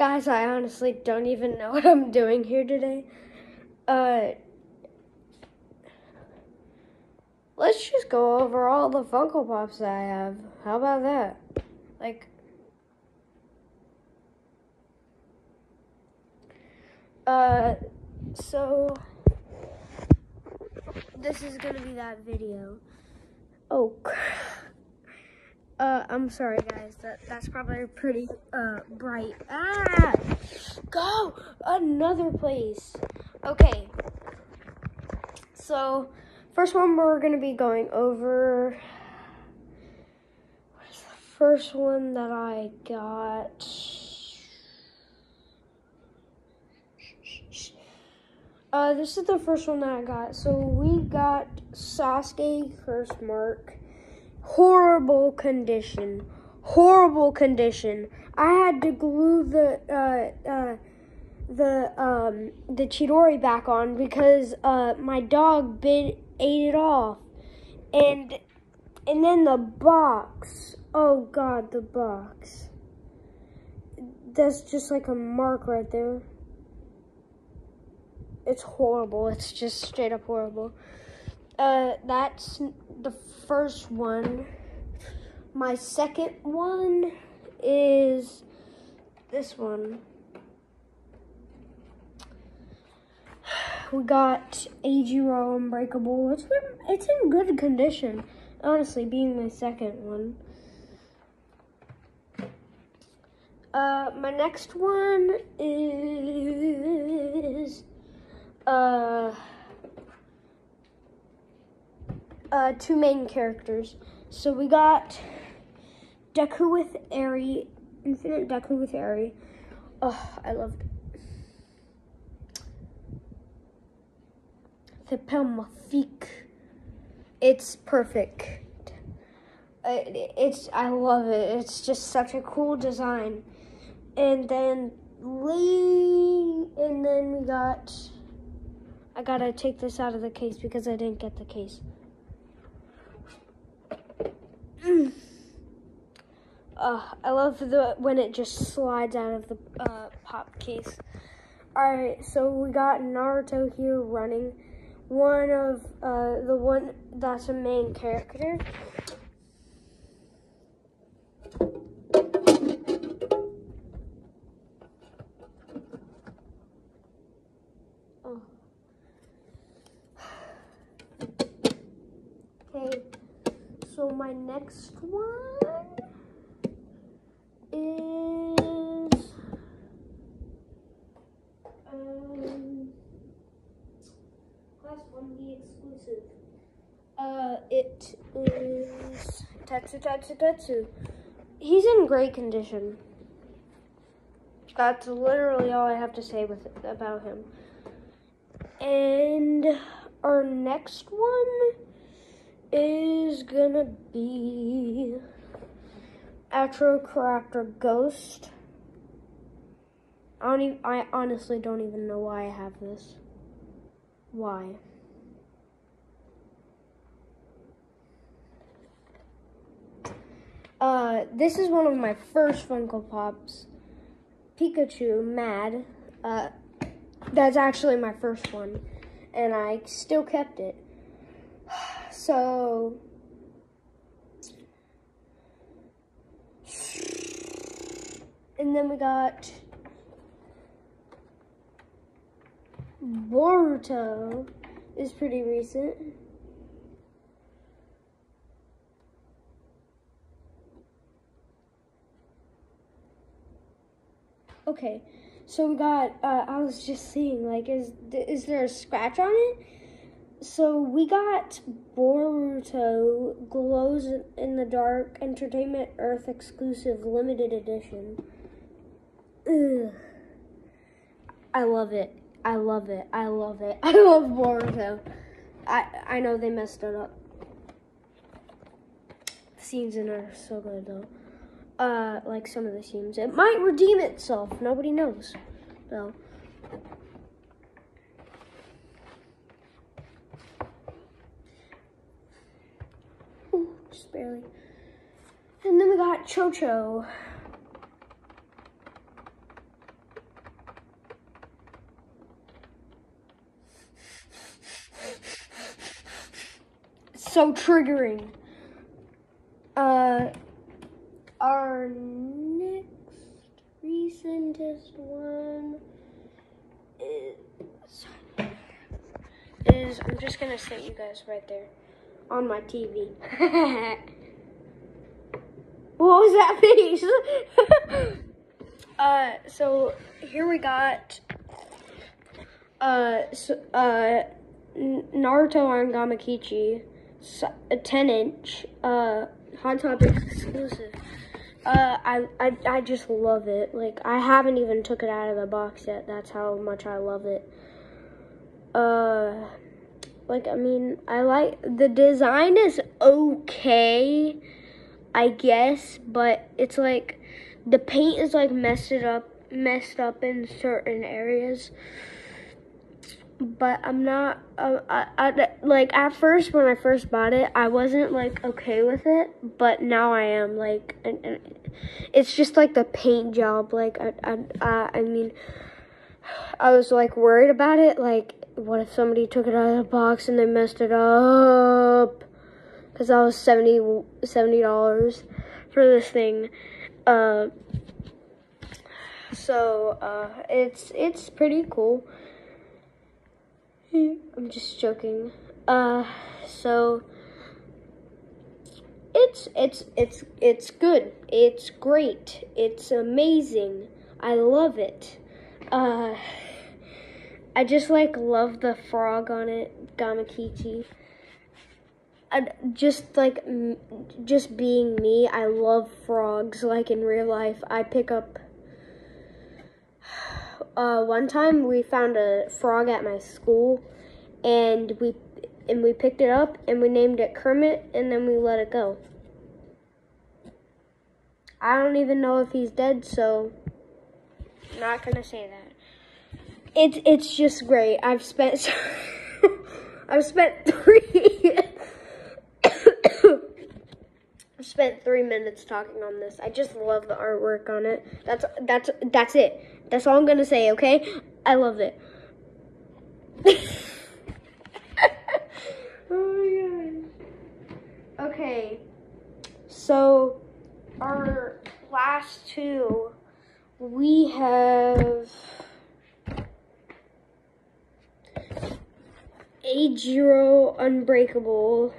Guys, I honestly don't even know what I'm doing here today. Uh, let's just go over all the Funko Pops I have. How about that? Like, uh, so this is gonna be that video. Oh, uh, I'm sorry, guys. That that's probably pretty uh bright. Ah, go another place. Okay. So, first one we're gonna be going over. What is the first one that I got? Uh, this is the first one that I got. So we got Sasuke Curse Mark. Horrible condition. Horrible condition. I had to glue the uh, uh, the um, the Chidori back on because uh, my dog bit ate it off, and and then the box. Oh God, the box. That's just like a mark right there. It's horrible. It's just straight up horrible. Uh, that's the first one. My second one is this one. We got Eijiro Unbreakable. It's been, it's in good condition. Honestly, being my second one. Uh, my next one is uh, uh, two main characters. So we got Deku with Eri, Infinite Deku with Eri. Oh, I loved it. The Magnifique. It's perfect. Uh, it's I love it. It's just such a cool design. And then Lee, and then we got. I gotta take this out of the case because I didn't get the case. Uh, I love the when it just slides out of the uh, pop case. Alright, so we got Naruto here running. One of uh, the one that's a main character. Oh. Okay, so my next one is um class one B exclusive. Uh, it is Tetsu. He's in great condition. That's literally all I have to say with about him. And our next one is gonna be Atrociraptor Ghost. I don't even, I honestly don't even know why I have this. Why? Uh, this is one of my first Funko Pops. Pikachu, Mad. Uh, that's actually my first one. And I still kept it. So, and then we got Boruto is pretty recent. Okay, so we got. Uh, I was just seeing, like, is is there a scratch on it? So we got Boruto glows in the dark Entertainment Earth exclusive limited edition. Ugh. I love it. I love it. I love it. I love Boruto. I I know they messed it up. Scenes in it are so good though uh, like some of the teams. It might redeem itself. Nobody knows. No. Ooh, just barely. And then we got Chocho. So triggering. Our next recentest one is is I'm just gonna set you guys right there on my TV. what was that face? uh, so here we got uh, so, uh, Naruto on Gamakichi, a 10 inch, uh, Hot Topic exclusive. Uh, I, I, I just love it. Like, I haven't even took it out of the box yet. That's how much I love it. Uh, like, I mean, I like, the design is okay, I guess, but it's like, the paint is like messed up, messed up in certain areas but I'm not. Uh, I, I, like at first when I first bought it, I wasn't like okay with it, but now I am. Like, and, and it's just like the paint job. Like, I, I, I mean, I was like worried about it. Like, what if somebody took it out of the box and they messed it up? Because that was 70 dollars for this thing. Uh, so uh, it's it's pretty cool. I'm just joking. Uh, so it's it's it's it's good. It's great. It's amazing. I love it. Uh, I just like love the frog on it, Gamakichi. I, just like just being me, I love frogs. Like in real life, I pick up uh, one time we found a frog at my school, and we and we picked it up and we named it Kermit, and then we let it go. I don't even know if he's dead, so I'm not gonna say that. It's it's just great. I've spent I've spent three I've spent three minutes talking on this. I just love the artwork on it. That's that's that's it. That's all I'm gonna say, okay? I love it. oh my. Okay. So our last two we have Eijiro Unbreakable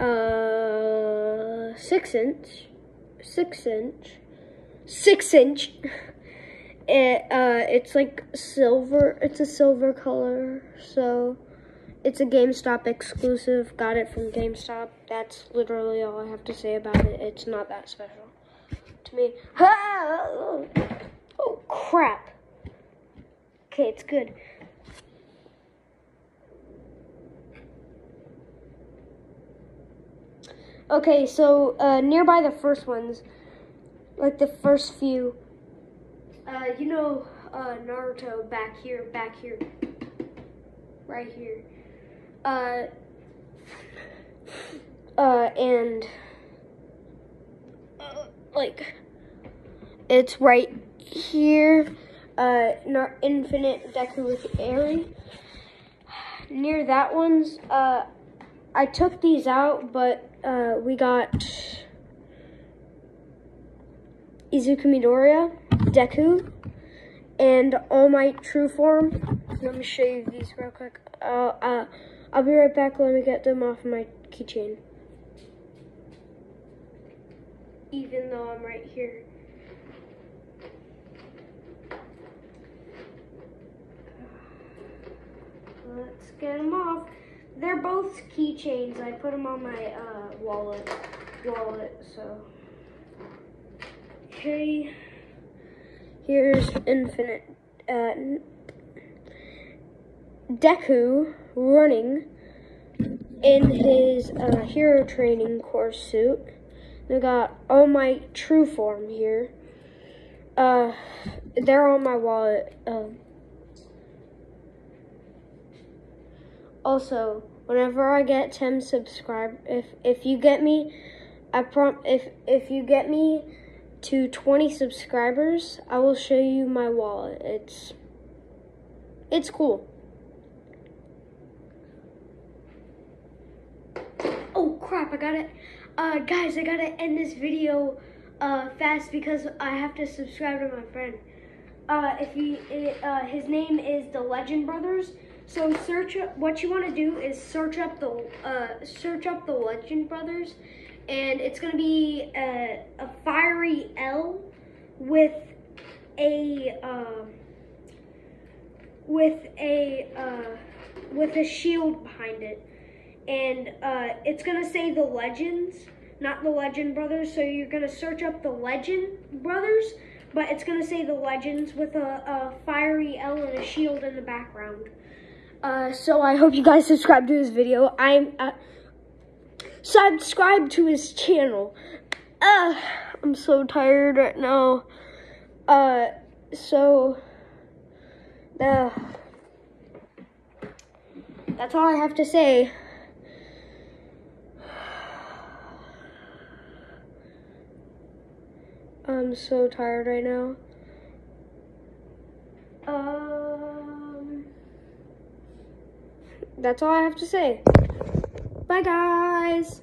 uh six inch six inch six inch. It uh, it's like silver. It's a silver color, so it's a GameStop exclusive. Got it from GameStop. That's literally all I have to say about it. It's not that special to me. Oh, crap. Okay, it's good. Okay, so uh, nearby the first ones like the first few. Uh, you know, uh, Naruto back here, back here, right here. Uh, uh, and uh, like it's right here. Uh, Infinite Deku with Eri. Near that one's, uh, I took these out, but uh, we got Izuku Midoriya, Deku, and All Might True Form. Let me show you these real quick. Uh, uh, I'll be right back. Let me get them off my keychain. Even though I'm right here. Let's get them off. They're both keychains. I put them on my uh, wallet. Wallet, so. Okay, here's Infinite uh, Deku running in his uh, hero training course suit. We got All Might True Form here. Uh, they're on my wallet. Um, also, whenever I get 10 subscribe, if if you get me, I prom if if you get me to 20 subscribers, I will show you my wallet. It's it's cool. Oh crap, I got it. uh, guys, I gotta end this video, uh, fast because I have to subscribe to my friend. Uh, if you, uh, his name is the Legend Brothers. So search Up, what you want to do is search up the uh, search up the Legend Brothers, and it's gonna be a, a fiery L with a uh, with a uh, with a shield behind it, and uh, it's gonna say the Legends, not the Legend Brothers. So you're gonna search up the Legend Brothers, but it's gonna say the Legends with a, a fiery L and a shield in the background. Uh, so I hope you guys subscribe to this video. I'm uh, subscribe to his channel. Uh, I'm so tired right now. Uh, so uh, that's all I have to say. I'm so tired right now. Um, that's all I have to say. Bye, guys.